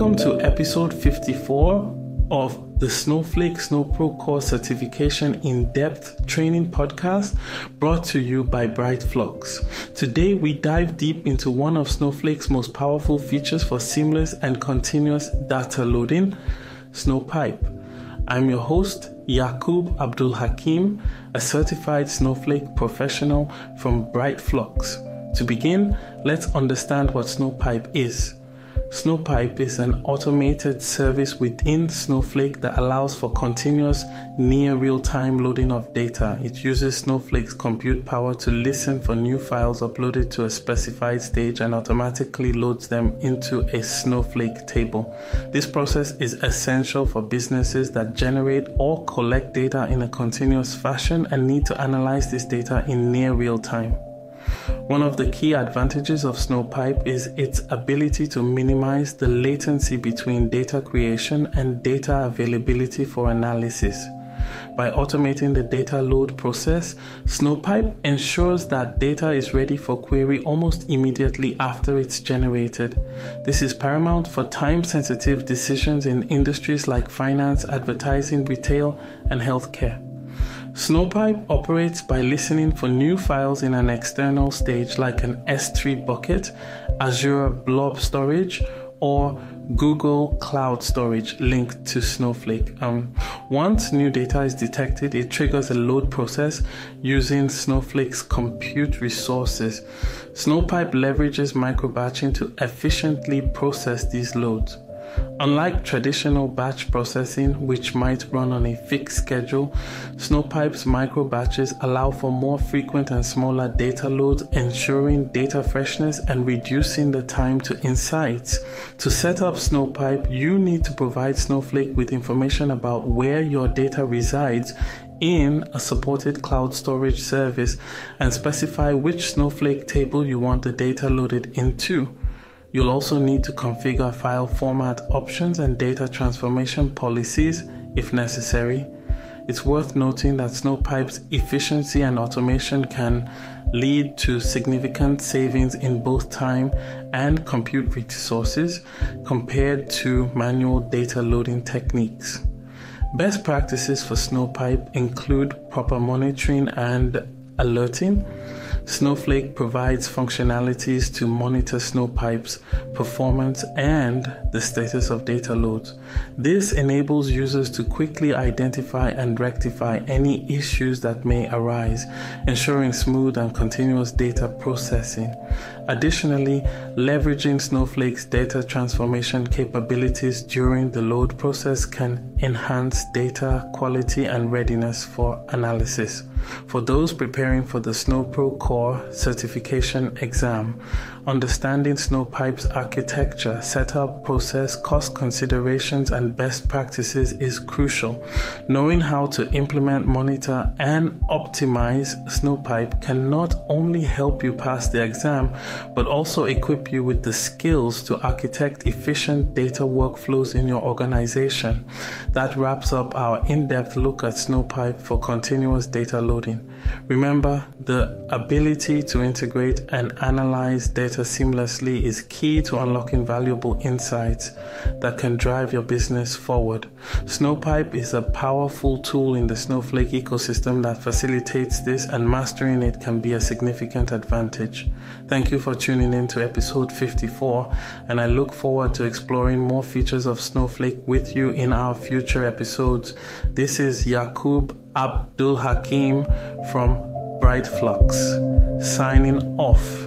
Welcome to episode 54 of the Snowflake SnowPro Core Certification in Depth Training Podcast brought to you by Briteflux. Today, we dive deep into one of Snowflake's most powerful features for seamless and continuous data loading Snowpipe. I'm your host, Yakub Abdul Hakim, a certified Snowflake professional from Briteflux. To begin, let's understand what Snowpipe is. Snowpipe is an automated service within Snowflake that allows for continuous near real time loading of data. It uses Snowflake's compute power to listen for new files uploaded to a specified stage and automatically loads them into a Snowflake table. This process is essential for businesses that generate or collect data in a continuous fashion and need to analyze this data in near real time. One of the key advantages of Snowpipe is its ability to minimize the latency between data creation and data availability for analysis. By automating the data load process, Snowpipe ensures that data is ready for query almost immediately after it's generated. This is paramount for time sensitive decisions in industries like finance, advertising, retail, and healthcare. Snowpipe operates by listening for new files in an external stage like an S3 bucket, Azure Blob Storage, or Google Cloud Storage linked to Snowflake. Um, once new data is detected, it triggers a load process using Snowflake's compute resources. Snowpipe leverages microbatching to efficiently process these loads. Unlike traditional batch processing, which might run on a fixed schedule, Snowpipe's micro batches allow for more frequent and smaller data loads, ensuring data freshness and reducing the time to insights. To set up Snowpipe, you need to provide Snowflake with information about where your data resides in a supported cloud storage service and specify which Snowflake table you want the data loaded into. You'll also need to configure file format options and data transformation policies if necessary. It's worth noting that Snowpipe's efficiency and automation can lead to significant savings in both time and compute resources compared to manual data loading techniques. Best practices for Snowpipe include proper monitoring and alerting Snowflake provides functionalities to monitor Snowpipe's performance and the status of data loads. This enables users to quickly identify and rectify any issues that may arise, ensuring smooth and continuous data processing. Additionally, leveraging Snowflake's data transformation capabilities during the load process can enhance data quality and readiness for analysis. For those preparing for the SnowPro Core certification exam, understanding Snowpipe's architecture, setup, process, cost considerations, and best practices is crucial. Knowing how to implement, monitor, and optimize Snowpipe can not only help you pass the exam, but also equip you with the skills to architect efficient data workflows in your organization. That wraps up our in depth look at Snowpipe for continuous data loading. Remember, the ability to integrate and analyze data seamlessly is key to unlocking valuable insights that can drive your business forward. Snowpipe is a powerful tool in the Snowflake ecosystem that facilitates this, and mastering it can be a significant advantage. Thank you for tuning in to episode 54, and I look forward to exploring more features of Snowflake with you in our future episodes. This is Yakub Abdul Hakim from Briteflux signing off.